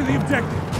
to the objective.